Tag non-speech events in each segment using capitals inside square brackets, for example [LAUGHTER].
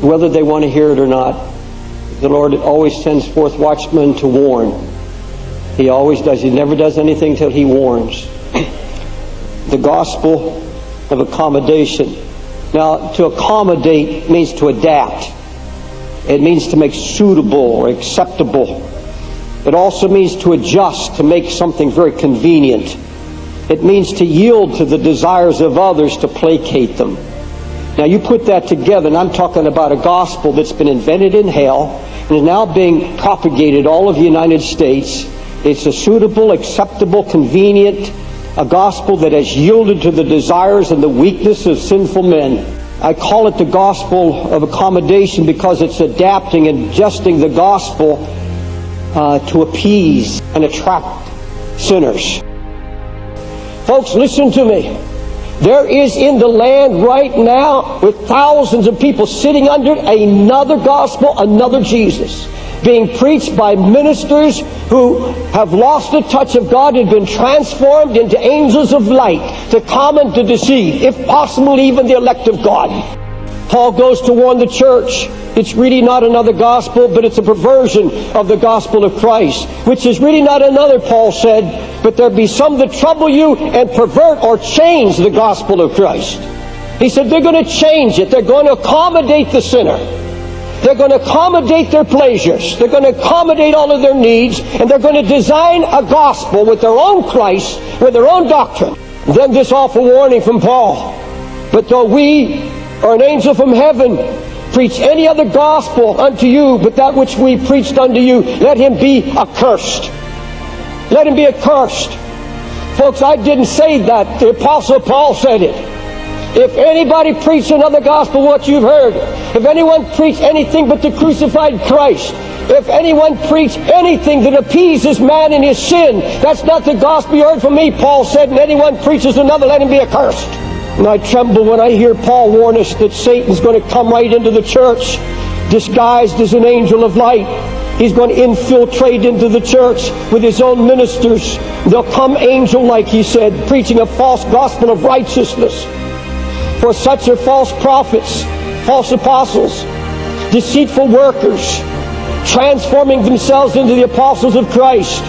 whether they want to hear it or not. The Lord always sends forth watchmen to warn. He always does. He never does anything till he warns. the gospel of accommodation. Now, to accommodate means to adapt. It means to make suitable or acceptable. It also means to adjust, to make something very convenient. It means to yield to the desires of others to placate them. Now you put that together, and I'm talking about a gospel that's been invented in hell and is now being propagated all over the United States. It's a suitable, acceptable, convenient, a gospel that has yielded to the desires and the weakness of sinful men. I call it the gospel of accommodation because it's adapting and adjusting the gospel uh, to appease and attract sinners. Folks, listen to me. There is in the land right now with thousands of people sitting under another gospel, another Jesus, being preached by ministers who have lost the touch of God and been transformed into angels of light to come and to deceive, if possible, even the elect of God. Paul goes to warn the church. It's really not another gospel, but it's a perversion of the gospel of Christ, which is really not another, Paul said, but there be some that trouble you and pervert or change the gospel of Christ. He said they're going to change it. They're going to accommodate the sinner. They're going to accommodate their pleasures. They're going to accommodate all of their needs, and they're going to design a gospel with their own Christ, with their own doctrine. then this awful warning from Paul. But though we or an angel from heaven preach any other gospel unto you but that which we preached unto you, let him be accursed. Let him be accursed. Folks, I didn't say that. The Apostle Paul said it. If anybody preach another gospel, what you've heard, if anyone preach anything but the crucified Christ, if anyone preach anything that appeases man in his sin, that's not the gospel you heard from me, Paul said, and anyone preaches another, let him be accursed. And I tremble when I hear Paul warn us that Satan's going to come right into the church, disguised as an angel of light. He's going to infiltrate into the church with his own ministers. They'll come angel like he said, preaching a false gospel of righteousness. For such are false prophets, false apostles, deceitful workers, transforming themselves into the apostles of Christ.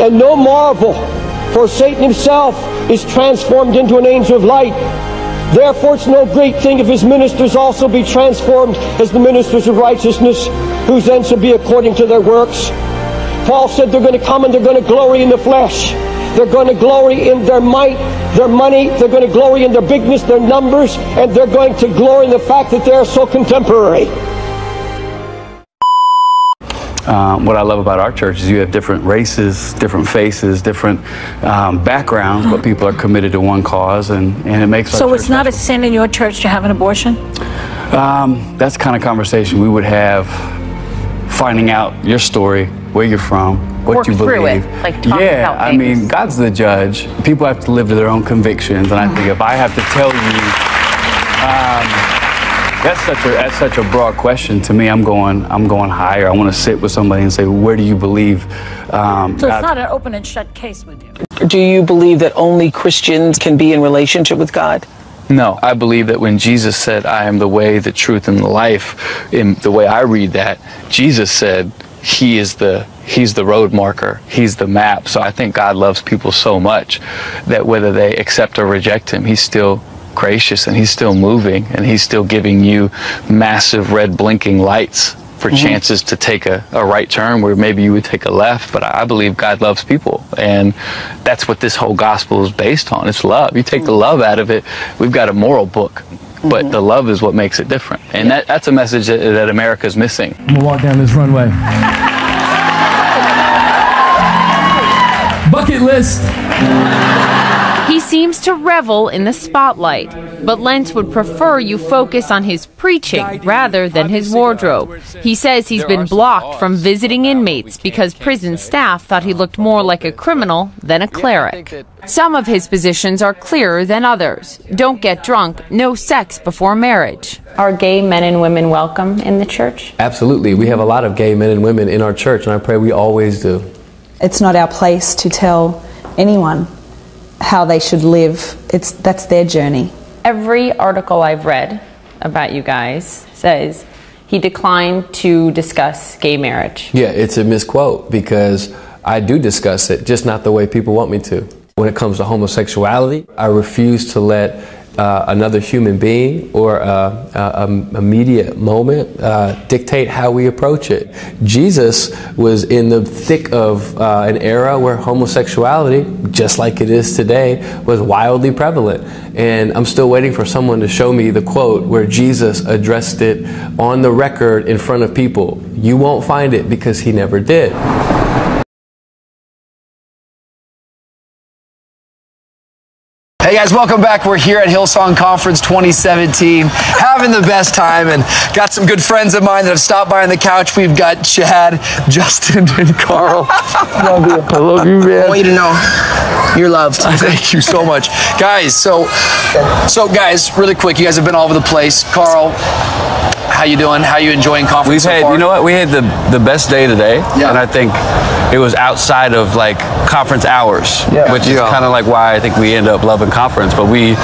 And no marvel, for Satan himself is transformed into an angel of light. Therefore, it's no great thing if his ministers also be transformed as the ministers of righteousness, whose ends shall be according to their works. Paul said they're going to come and they're going to glory in the flesh. They're going to glory in their might, their money. They're going to glory in their bigness, their numbers, and they're going to glory in the fact that they're so contemporary. Um, what I love about our church is you have different races, different faces, different um, backgrounds, but people are committed to one cause, and, and it makes. So it's not a sin in your church to have an abortion. Um, that's the kind of conversation we would have, finding out your story, where you're from, what Work you through believe. it, like talk yeah, about I mean. God's the judge. People have to live to their own convictions, and I think if I have to tell you. That's such a that's such a broad question to me. I'm going I'm going higher. I want to sit with somebody and say, where do you believe? Um, So it's God- not an open and shut case with you. Do you believe that only Christians can be in relationship with God? No, I believe that when Jesus said, I am the way, the truth, and the life, in the way I read that, Jesus said, He is the He's the road marker. He's the map. So I think God loves people so much that whether they accept or reject him, he's still gracious and he's still moving and he's still giving you massive red blinking lights for mm-hmm. chances to take a, a right turn where maybe you would take a left. But I believe God loves people. And that's what this whole gospel is based on. It's love. You take the mm-hmm. love out of it, we've got a moral book. But mm-hmm. the love is what makes it different. And that, that's a message that, that America's missing. I'm gonna walk down this runway. [LAUGHS] Bucket list. He seems to revel in the spotlight, but Lentz would prefer you focus on his preaching rather than his wardrobe. He says he's been blocked from visiting inmates because prison staff thought he looked more like a criminal than a cleric. Some of his positions are clearer than others. Don't get drunk, no sex before marriage. Are gay men and women welcome in the church? Absolutely. We have a lot of gay men and women in our church, and I pray we always do. It's not our place to tell anyone how they should live. It's that's their journey. Every article I've read about you guys says he declined to discuss gay marriage. Yeah, it's a misquote because I do discuss it, just not the way people want me to. When it comes to homosexuality, I refuse to let uh, another human being or a, a, media moment uh, dictate how we approach it. Jesus was in the thick of uh, an era where homosexuality, just like it is today, was wildly prevalent. And I'm still waiting for someone to show me the quote where Jesus addressed it on the record in front of people. You won't find it because he never did. Hey guys, welcome back. We're here at Hillsong Conference 2017, having the best time, and got some good friends of mine that have stopped by on the couch. We've got Chad, [LAUGHS] Justin, and Carl. love you. I love you, man. I want you to know you're loved. [LAUGHS] Thank you so much, guys. So, so guys, really quick, you guys have been all over the place. Carl, how you doing? How you enjoying conference We've so had, far? you know what? We had the the best day today, Yeah. and I think it was outside of like conference hours, Yeah. which is Yeah. kind of like why I think we end up loving conference. But we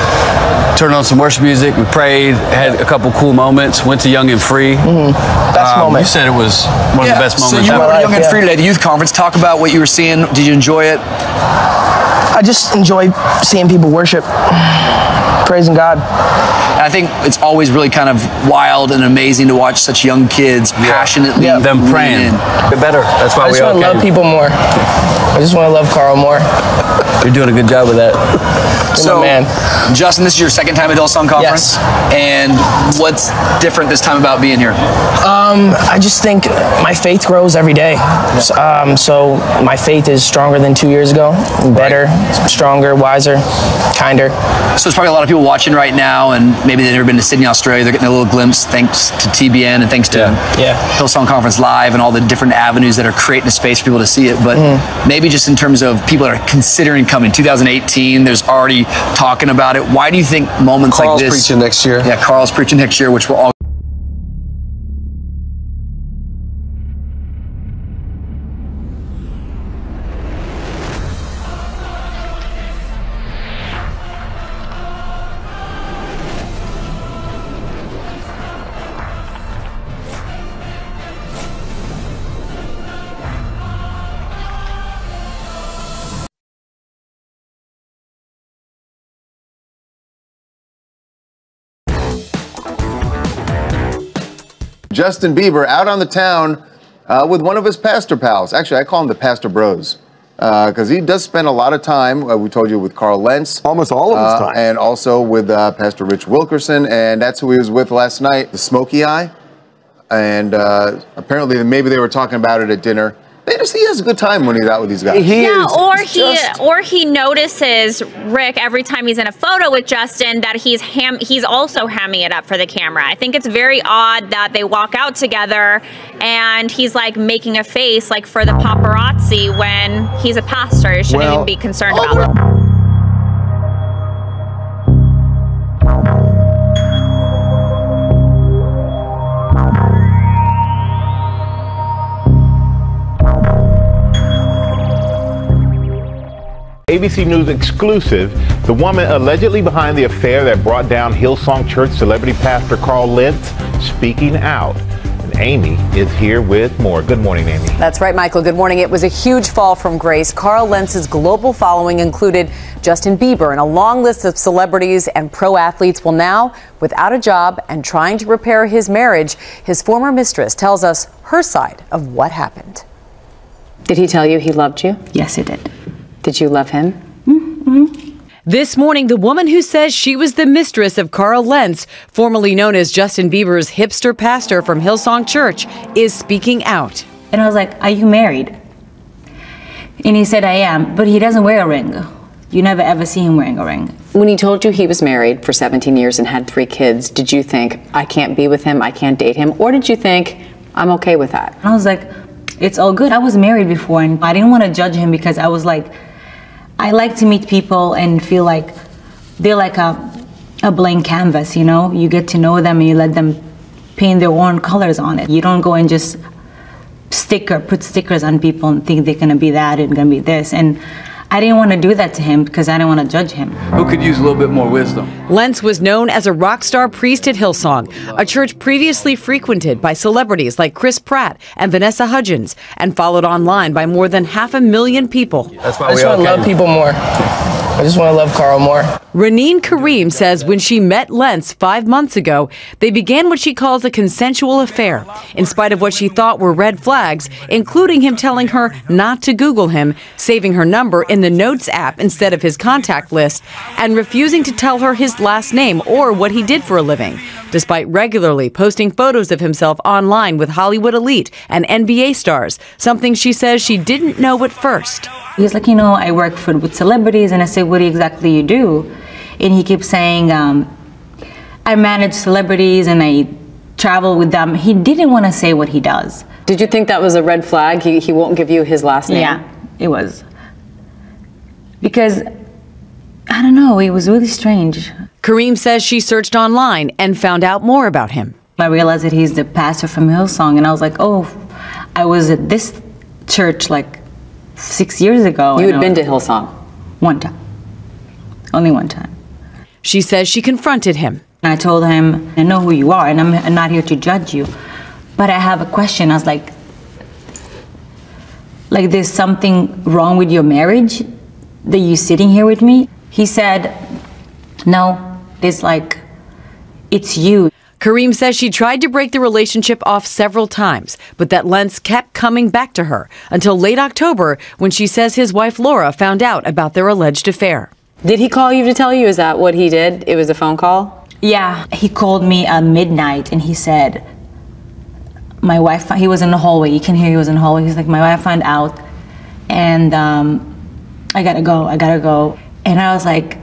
turned on some worship music, we prayed, had a couple cool moments, went to Young and Free. Best Um, moment. You said it was one yeah. of the best moments So you ever. were Young and yeah. Free today, the youth conference. Talk about what you were seeing. Did you enjoy it? I just enjoy seeing people worship, praising God. And I think it's always really kind of wild and amazing to watch such young kids passionately Yeah. Them praying. Get better. That's why I we just all want to love people more. I just want to love Carl more. You're doing a good job with that. So, man. Justin, this is your second time at Hillsong Conference, Yes. and what's different this time about being here? Um, I just think my faith grows every day. Um, so my faith is stronger than two years ago. Better, stronger, wiser, kinder. So there's probably a lot of people watching right now, and maybe they've never been to Sydney, Australia. They're getting a little glimpse thanks to TBN and thanks to Yeah. Hillsong Conference Live and all the different avenues that are creating a space for people to see it. But mm-hmm. maybe just in terms of people that are considering coming, 2018, there's already talking about it. Why do you think moments Carl's like this? Carl's preaching next year. Yeah, Carl's preaching next year, which we're all. Justin Bieber out on the town uh, with one of his pastor pals. Actually, I call him the Pastor Bros because he does spend a lot of time. Uh, we told you with Carl Lentz, Almost all of his uh, time. and also with uh, Pastor Rich Wilkerson, and that's who he was with last night, the Smoky Eye. And uh, apparently, maybe they were talking about it at dinner. They just he has a good time when he's out with these guys. He Yeah, is or he just- or he notices Rick every time he's in a photo with Justin that he's ham he's also hamming it up for the camera. I think it's very odd that they walk out together and he's like making a face like for the paparazzi when he's a pastor. He shouldn't Well- even be concerned oh, about it. ABC News exclusive, the woman allegedly behind the affair that brought down Hillsong Church celebrity pastor Carl Lentz speaking out. And Amy is here with more. Good morning, Amy. That's right, Michael. Good morning. It was a huge fall from grace. Carl Lentz's global following included Justin Bieber, and a long list of celebrities and pro athletes will now, without a job and trying to repair his marriage, his former mistress tells us her side of what happened. Did he tell you he loved you? Yes, he did. Did you love him? Mm-hmm. This morning, the woman who says she was the mistress of Carl Lentz, formerly known as Justin Bieber's hipster pastor from Hillsong Church, is speaking out. And I was like, Are you married? And he said, I am, but he doesn't wear a ring. You never ever see him wearing a ring. When he told you he was married for 17 years and had three kids, did you think, I can't be with him, I can't date him? Or did you think, I'm okay with that? And I was like, It's all good. I was married before, and I didn't want to judge him because I was like, I like to meet people and feel like they're like a, a blank canvas, you know? You get to know them and you let them paint their own colors on it. You don't go and just sticker, put stickers on people and think they're gonna be that and gonna be this. And I didn't want to do that to him because I didn't want to judge him. Who could use a little bit more wisdom? Lentz was known as a rock star priest at Hillsong, a church previously frequented by celebrities like Chris Pratt and Vanessa Hudgens, and followed online by more than half a million people. That's why I just want to love people more. I just want to love Carl more. Ranin Karim says when she met Lentz five months ago, they began what she calls a consensual affair, in spite of what she thought were red flags, including him telling her not to Google him, saving her number in the Notes app instead of his contact list, and refusing to tell her his last name or what he did for a living, despite regularly posting photos of himself online with Hollywood elite and NBA stars, something she says she didn't know at first. He's like, you know, I work for with celebrities, and I say, what exactly you do? And he keeps saying, um, I manage celebrities and I travel with them. He didn't want to say what he does. Did you think that was a red flag? He, he won't give you his last name? Yeah, it was. Because, I don't know, it was really strange. Karim says she searched online and found out more about him. I realized that he's the pastor from Hillsong, and I was like, oh, I was at this church like six years ago. You had been to Hillsong? One time. Only one time. She says she confronted him. I told him, I know who you are, and I'm, not here to judge you. But I have a question. I was like, like, there's something wrong with your marriage that you're sitting here with me? He said, no, it's like, it's you. Karim says she tried to break the relationship off several times, but that Lentz kept coming back to her until late October when she says his wife Laura found out about their alleged affair. Did he call you to tell you? Is that what he did? It was a phone call? Yeah, he called me at midnight and he said, my wife, he was in the hallway. You can hear he was in the hallway. He's like, my wife found out and um, I gotta go, I gotta go. And I was like,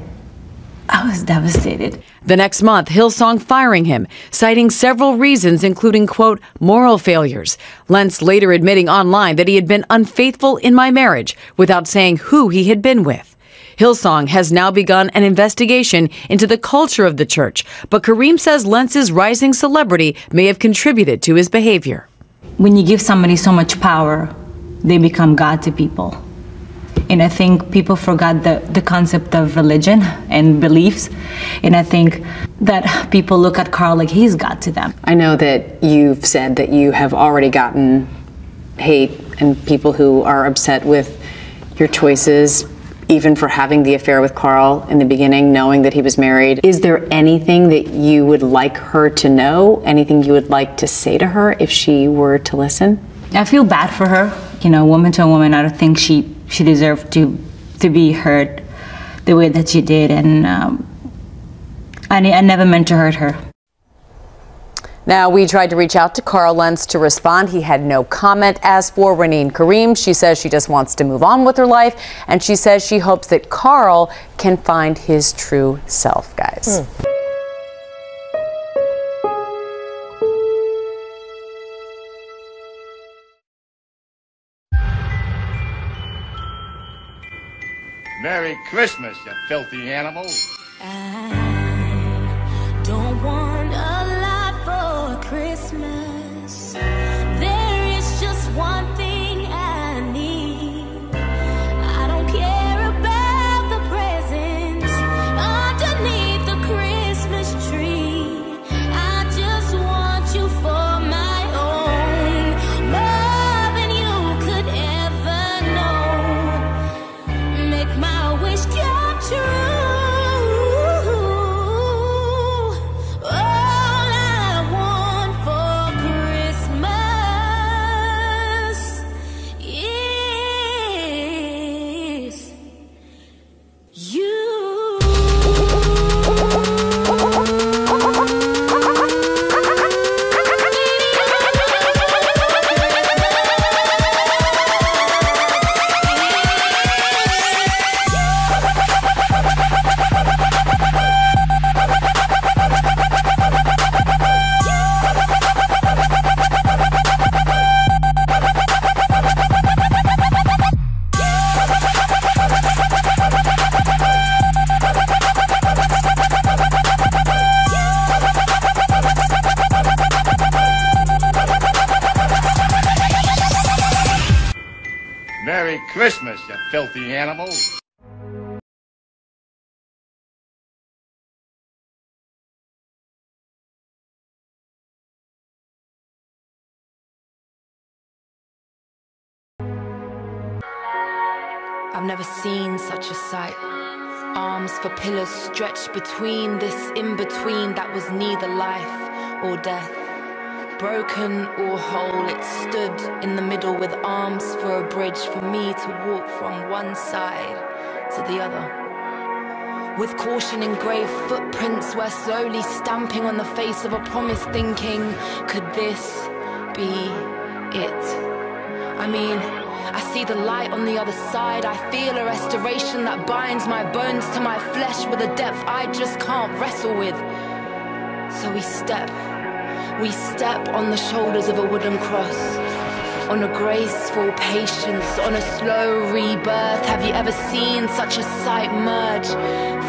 I was devastated. The next month, Hillsong firing him, citing several reasons, including, quote, moral failures. Lentz later admitting online that he had been unfaithful in my marriage without saying who he had been with. Hillsong has now begun an investigation into the culture of the church, but Karim says Lentz's rising celebrity may have contributed to his behavior. When you give somebody so much power, they become God to people. And I think people forgot the, the concept of religion and beliefs. And I think that people look at Carl like he's God to them. I know that you've said that you have already gotten hate and people who are upset with your choices, even for having the affair with Carl in the beginning, knowing that he was married. Is there anything that you would like her to know? Anything you would like to say to her if she were to listen? I feel bad for her. You know, woman to woman, I don't think she, she deserved to, to be hurt the way that she did. And um, I, I never meant to hurt her. Now, we tried to reach out to Carl Lentz to respond. He had no comment. As for Ranin Karim, she says she just wants to move on with her life, and she says she hopes that Carl can find his true self, guys. Hmm. Merry Christmas, you filthy animal. Don't ah. I've never seen such a sight. Arms for pillars stretched between this in between that was neither life or death. Broken or whole, it stood in the middle with arms for a bridge for me to walk from one side to the other. With caution engraved footprints were slowly stamping on the face of a promise, thinking, could this be it? I mean, I see the light on the other side. I feel a restoration that binds my bones to my flesh with a depth I just can't wrestle with. So we step, we step on the shoulders of a wooden cross. On a graceful patience, on a slow rebirth. Have you ever seen such a sight merge?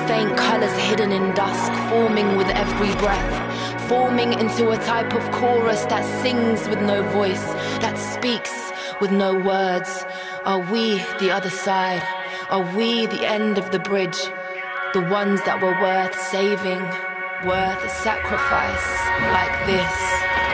Faint colors hidden in dusk, forming with every breath. Forming into a type of chorus that sings with no voice, that speaks with no words. Are we the other side? Are we the end of the bridge? The ones that were worth saving, worth a sacrifice like this.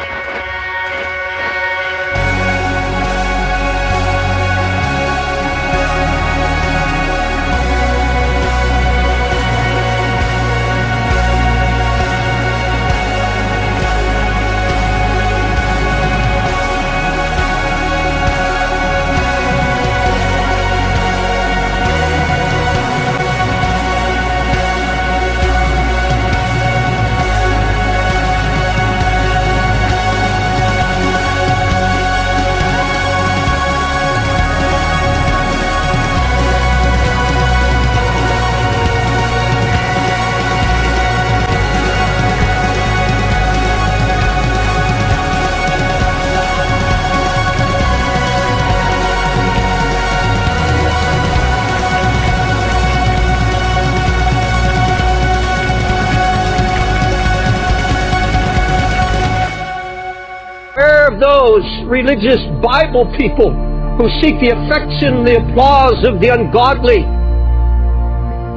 Those religious Bible people who seek the affection, the applause of the ungodly.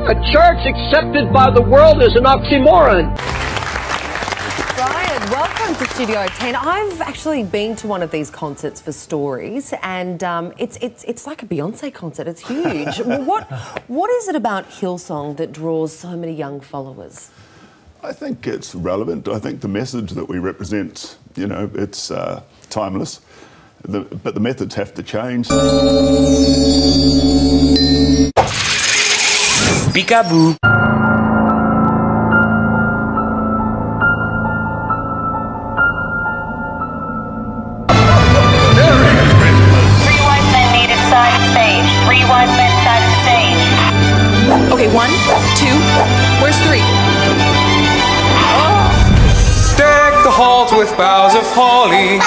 A church accepted by the world is an oxymoron. Brian, welcome to Studio 10. I've actually been to one of these concerts for stories, and um, it's, it's, it's like a Beyonce concert. It's huge. [LAUGHS] What, what is it about Hillsong that draws so many young followers? I think it's relevant. I think the message that we represent, you know, it's uh, timeless, the, but the methods have to change. Peekaboo. Okay, one, two, where's three? The halls with boughs of holly.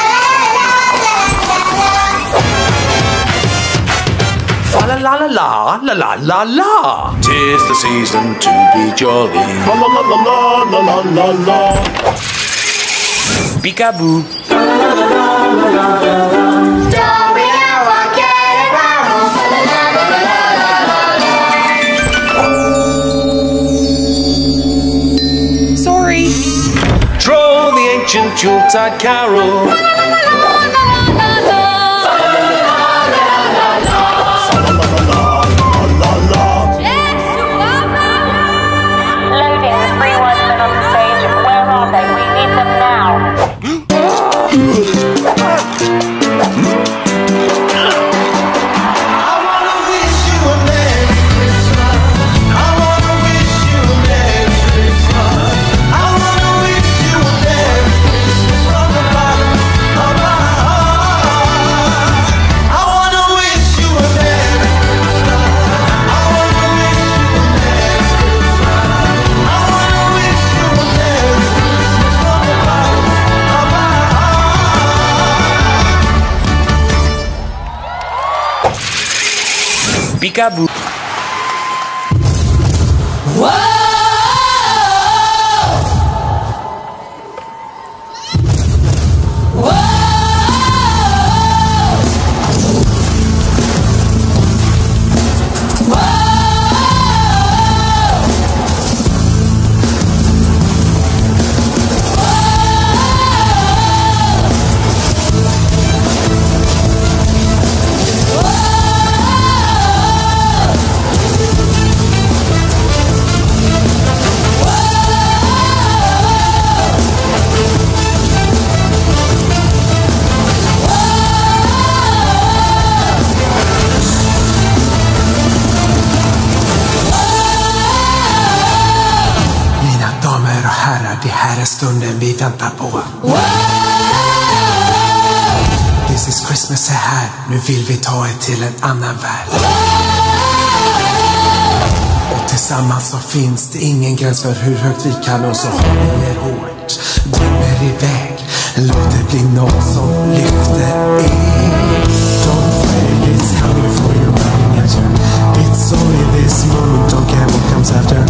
la la la la la la la. Tis the season to be jolly. La la la la la la la la. Peekaboo. La la la la la la la. Troll the ancient Yuletide carol. applicable väntar på. This is Christmas är här, nu vill vi ta er till en annan värld. Och tillsammans så finns det ingen gräns för hur högt vi kan och så håller er hårt. Drömmer iväg, låt det bli något som lyfter er. Don't fail it's coming for you this moment, don't care what comes after.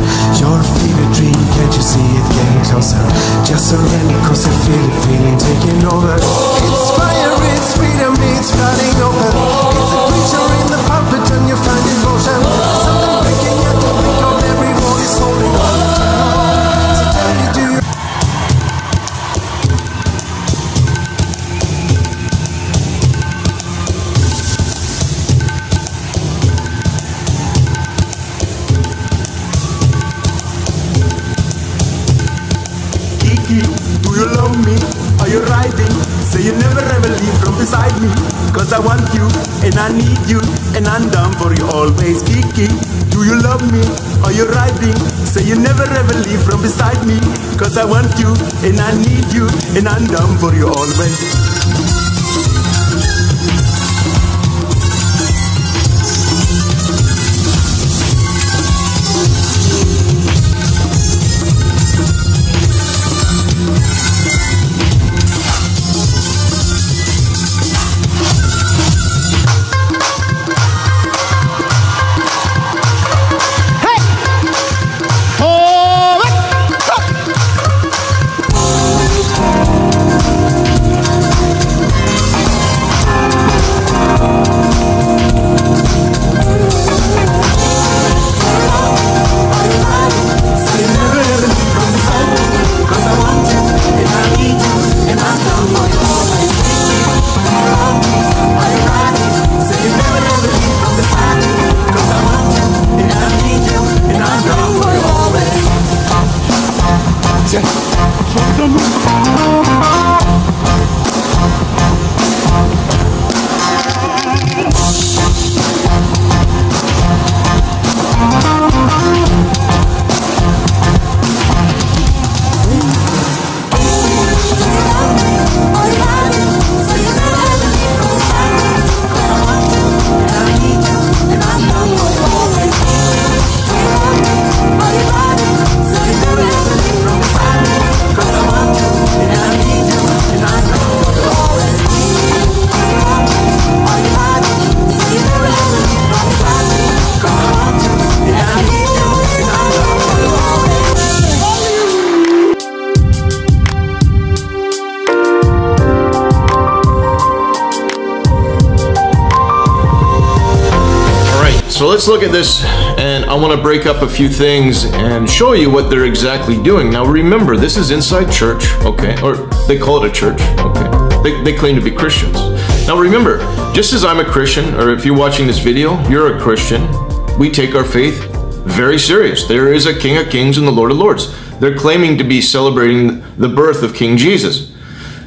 Your fever dream, can't you see it getting closer? Just surrender cause you feel it, feeling taking over. It's fire, it's freedom, it's flooding open. It's a creature in the puppet I want you, and I need you, and I'm down for you always. Kiki, do you love me? Are you riding? Say you never ever leave from beside me. Cause I want you, and I need you, and I'm down for you always. Let's look at this, and I want to break up a few things and show you what they're exactly doing. Now, remember, this is inside church, okay? Or they call it a church, okay? They, they claim to be Christians. Now, remember, just as I'm a Christian, or if you're watching this video, you're a Christian, we take our faith very serious. There is a King of Kings and the Lord of Lords. They're claiming to be celebrating the birth of King Jesus.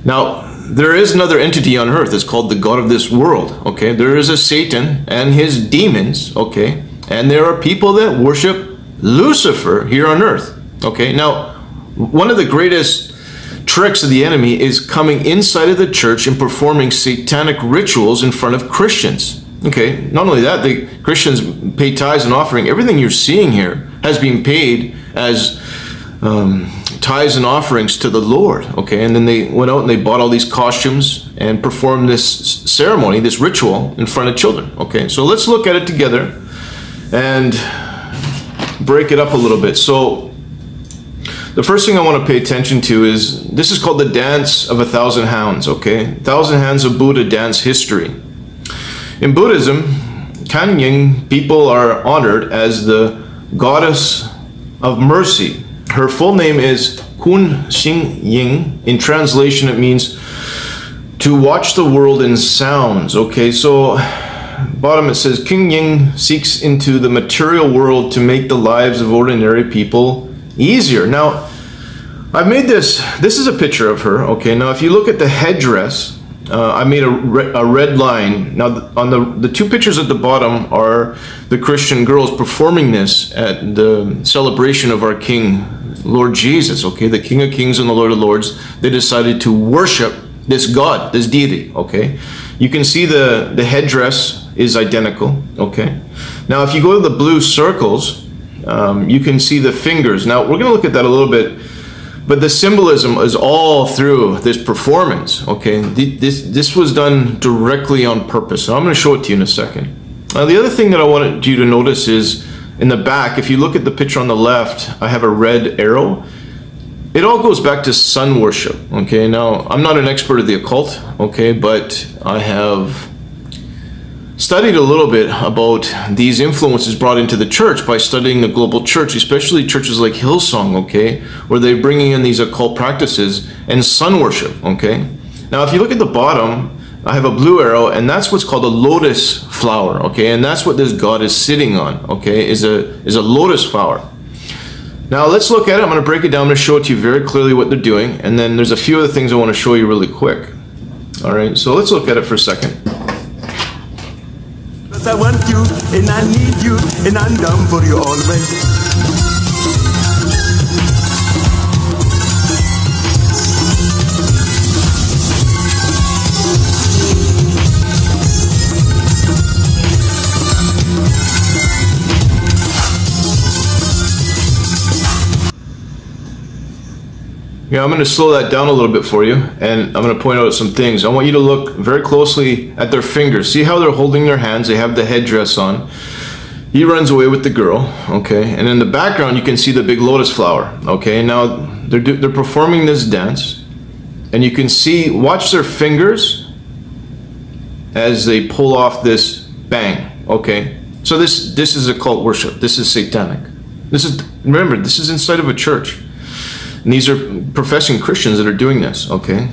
Now, there is another entity on earth. It's called the God of this world. Okay, there is a Satan and his demons. Okay, and there are people that worship Lucifer here on earth. Okay, now one of the greatest tricks of the enemy is coming inside of the church and performing satanic rituals in front of Christians. Okay, not only that, the Christians pay tithes and offering. Everything you're seeing here has been paid as um, tithes and offerings to the Lord. Okay, and then they went out and they bought all these costumes and performed this ceremony, this ritual in front of children. Okay, so let's look at it together and break it up a little bit. So, the first thing I want to pay attention to is this is called the Dance of a Thousand Hounds. Okay, Thousand Hands of Buddha dance history. In Buddhism, Kanying people are honored as the goddess of mercy. Her full name is Kun Xing Ying. In translation, it means to watch the world in sounds. Okay, so bottom it says King Ying seeks into the material world to make the lives of ordinary people easier. Now, I've made this, this is a picture of her. Okay, now if you look at the headdress, uh, I made a, re- a red line. Now, on the, the two pictures at the bottom are the Christian girls performing this at the celebration of our King Lord Jesus, okay, the King of Kings and the Lord of Lords, they decided to worship this God, this deity, okay? You can see the, the headdress is identical, okay? Now, if you go to the blue circles, um, you can see the fingers. Now, we're going to look at that a little bit, but the symbolism is all through this performance, okay? This, this was done directly on purpose. So I'm going to show it to you in a second. Now, the other thing that I wanted you to notice is in the back, if you look at the picture on the left, I have a red arrow. It all goes back to sun worship, okay? Now, I'm not an expert of the occult, okay, but I have studied a little bit about these influences brought into the church by studying the global church, especially churches like Hillsong, okay, where they're bringing in these occult practices and sun worship, okay? Now, if you look at the bottom, I have a blue arrow, and that's what's called a lotus flower, okay? And that's what this god is sitting on, okay? Is a is a lotus flower. Now let's look at it. I'm going to break it down. I'm going to show it to you very clearly what they're doing, and then there's a few other things I want to show you really quick. All right, so let's look at it for a second. I want you and I need you and I'm down for you always. Yeah, I'm going to slow that down a little bit for you, and I'm going to point out some things. I want you to look very closely at their fingers. See how they're holding their hands? They have the headdress on. He runs away with the girl, okay? And in the background, you can see the big lotus flower, okay? Now, they're, they're performing this dance, and you can see, watch their fingers as they pull off this bang, okay? So this, this is occult worship. This is satanic. This is, remember, this is inside of a church. And these are professing Christians that are doing this, okay?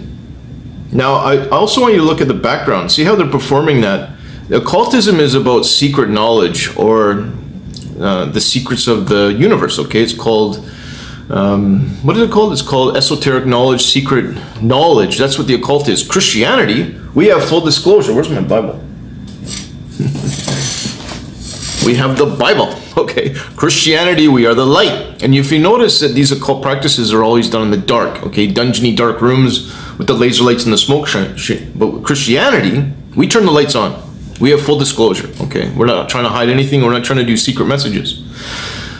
Now, I also want you to look at the background. See how they're performing that? Occultism is about secret knowledge or uh, the secrets of the universe, okay? It's called, um, what is it called? It's called esoteric knowledge, secret knowledge. That's what the occult is. Christianity, we have full disclosure. Where's my Bible? We have the Bible. Okay, Christianity, we are the light. And if you notice that these occult practices are always done in the dark, okay, dungeony dark rooms with the laser lights and the smoke But Christianity, we turn the lights on. We have full disclosure, okay? We're not trying to hide anything. We're not trying to do secret messages.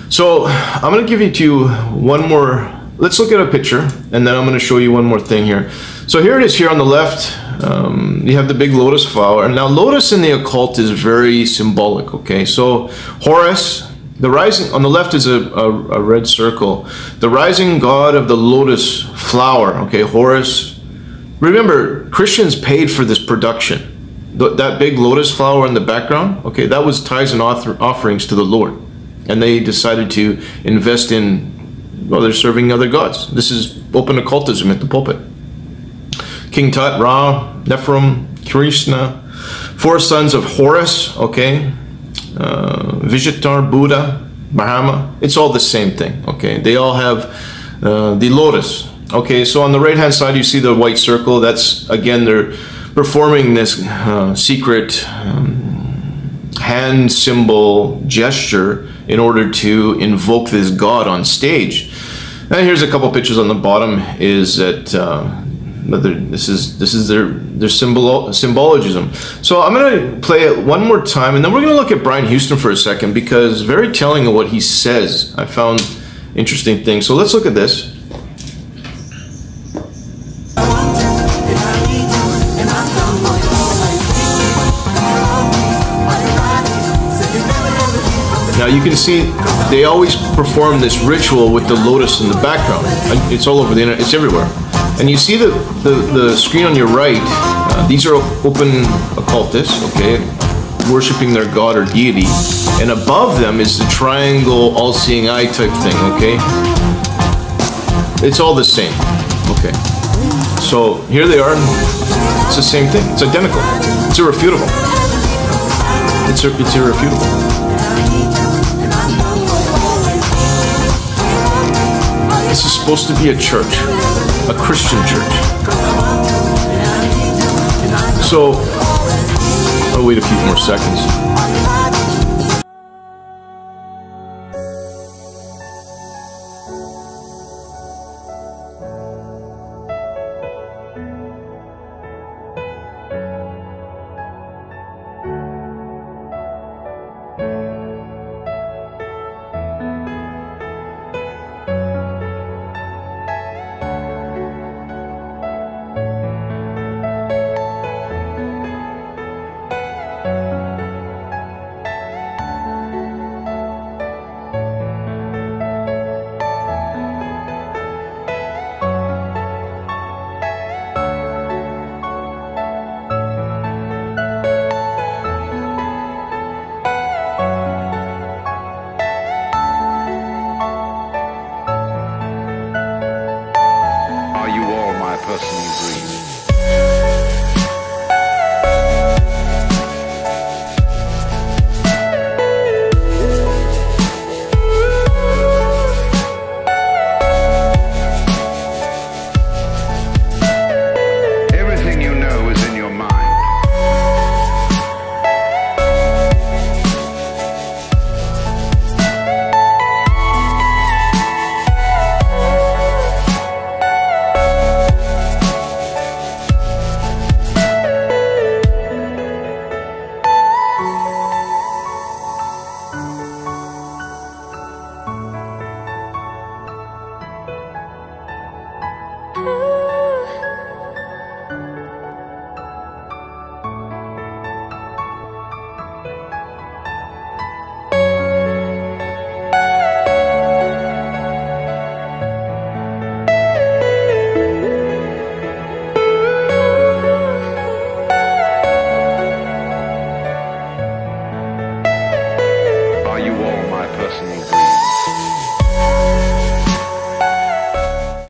So I'm going to give you to you one more. Let's look at a picture, and then I'm going to show you one more thing here. So here it is here on the left. Um, you have the big lotus flower. Now, lotus in the occult is very symbolic, okay? So Horus, the rising, on the left is a, a, a red circle. The rising god of the lotus flower, okay? Horus. Remember, Christians paid for this production. Th- that big lotus flower in the background, okay, that was tithes and offerings to the Lord. And they decided to invest in, well, they're serving other gods. This is open occultism at the pulpit. King Tut, Ra, Nefertem, Krishna, four sons of Horus, okay, uh, Vishatar, Buddha, Brahma. It's all the same thing, okay. They all have uh, the lotus. Okay, so on the right hand side, you see the white circle. That's again, they're performing this uh, secret um, hand symbol gesture in order to invoke this god on stage. And here's a couple pictures on the bottom. Is that uh, but this is this is their their symbol symbologism. So I'm gonna play it one more time, and then we're gonna look at Brian Houston for a second because very telling of what he says. I found interesting things. So let's look at this. Now you can see they always perform this ritual with the lotus in the background. It's all over the internet. It's everywhere. And you see the, the, the screen on your right. Uh, these are open occultists, okay, worshiping their god or deity. And above them is the triangle, all-seeing eye type thing, okay. It's all the same, okay. So here they are. It's the same thing. It's identical. It's irrefutable. It's, it's irrefutable. This is supposed to be a church, a Christian church. So, I'll wait a few more seconds.